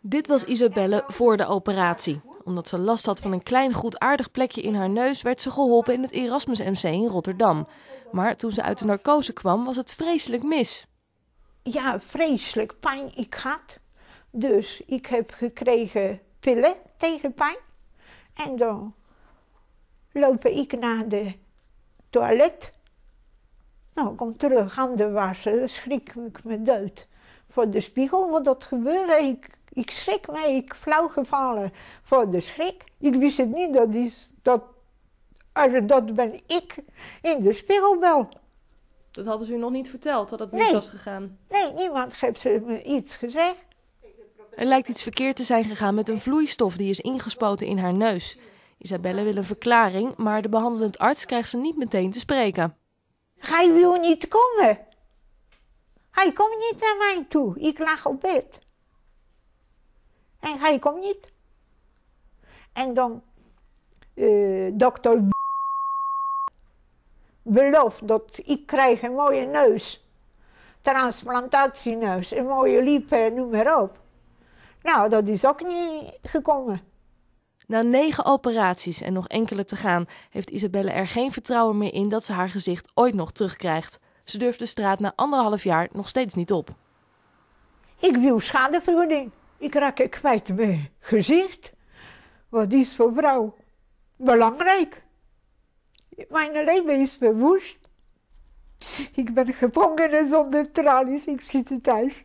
Dit was Isabelle voor de operatie. Omdat ze last had van een klein goedaardig plekje in haar neus, werd ze geholpen in het Erasmus MC in Rotterdam. Maar toen ze uit de narcose kwam, was het vreselijk mis. Ja, vreselijk pijn ik had. Dus ik heb gekregen pillen tegen pijn. En dan loop ik naar de toilet. Nou, kom terug, handen wassen, dan schrik ik me dood. Voor de spiegel, wat dat gebeurde, ik, ik schrik me, ik flauw gevallen voor de schrik. Ik wist het niet, dat, is, dat, dat ben ik in de spiegel wel. Dat hadden ze u nog niet verteld, dat het mis Nee. was gegaan. Nee, niemand heeft ze me iets gezegd. Er lijkt iets verkeerd te zijn gegaan met een vloeistof die is ingespoten in haar neus. Isabelle wil een verklaring, maar de behandelend arts krijgt ze niet meteen te spreken. Hij wil niet komen. Hij komt niet naar mij toe. Ik lag op bed. En hij komt niet. En dan, eh dokter belooft dat ik krijg een mooie neus. Transplantatieneus, een mooie lippen, noem maar op. Nou, dat is ook niet gekomen. Na negen operaties en nog enkele te gaan, heeft Isabelle er geen vertrouwen meer in dat ze haar gezicht ooit nog terugkrijgt. Ze durft de straat na anderhalf jaar nog steeds niet op. Ik wil schadevergoeding. Ik raak ik kwijt mijn gezicht. Wat is voor vrouw belangrijk? Mijn leven is verwoest. Ik ben gevangen zonder tralies. Ik zit thuis.